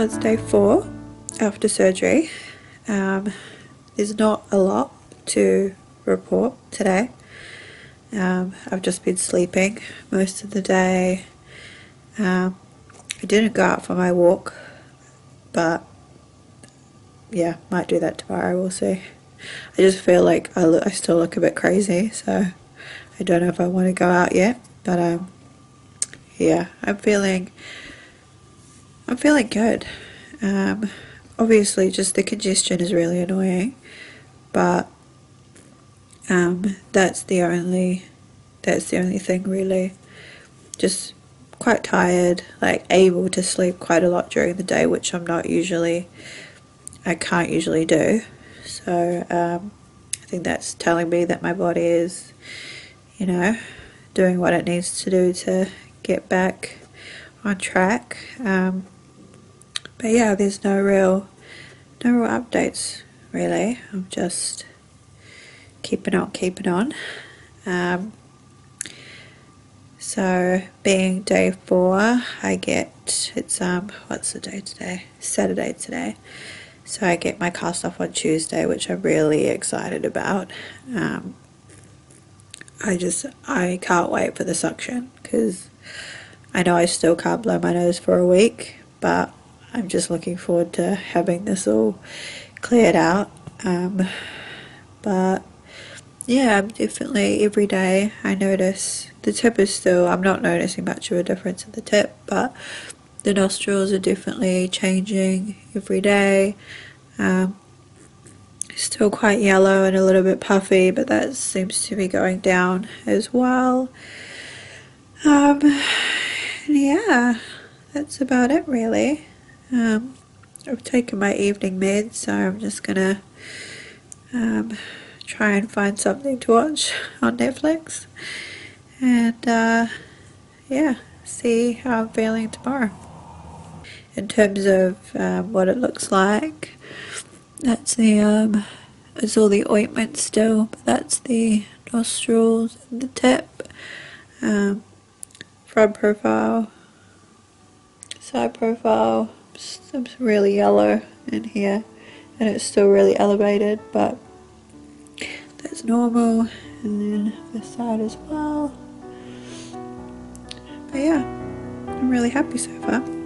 It's day four after surgery. Um, there's not a lot to report today. Um, I've just been sleeping most of the day. Um, I didn't go out for my walk, but yeah, might do that tomorrow. We'll see. I just feel like I look, I still look a bit crazy, so I don't know if I want to go out yet. But um, yeah, I'm feeling I'm feeling good. Um, obviously, just the congestion is really annoying, but um, that's the only that's the only thing really. Just quite tired, like able to sleep quite a lot during the day, which I'm not usually. I can't usually do. So um, I think that's telling me that my body is, you know, doing what it needs to do to get back on track. Um, but yeah, there's no real, no real updates really. I'm just keeping on, keeping on. Um, so being day four, I get it's um what's the day today? Saturday today. So I get my cast off on Tuesday, which I'm really excited about. Um, I just I can't wait for the suction because I know I still can't blow my nose for a week, but I'm just looking forward to having this all cleared out. Um, but yeah, definitely every day I notice the tip is still, I'm not noticing much of a difference in the tip, but the nostrils are definitely changing every day. Um, still quite yellow and a little bit puffy, but that seems to be going down as well. Um, yeah, that's about it really. Um, I've taken my evening meds, so I'm just gonna um, try and find something to watch on Netflix, and uh, yeah, see how I'm feeling tomorrow. In terms of um, what it looks like, that's the um, it's all the ointment still, but that's the nostrils and the tip, um, front profile, side profile I'm really yellow in here and it's still really elevated but that's normal. And then this side as well. But yeah I'm really happy so far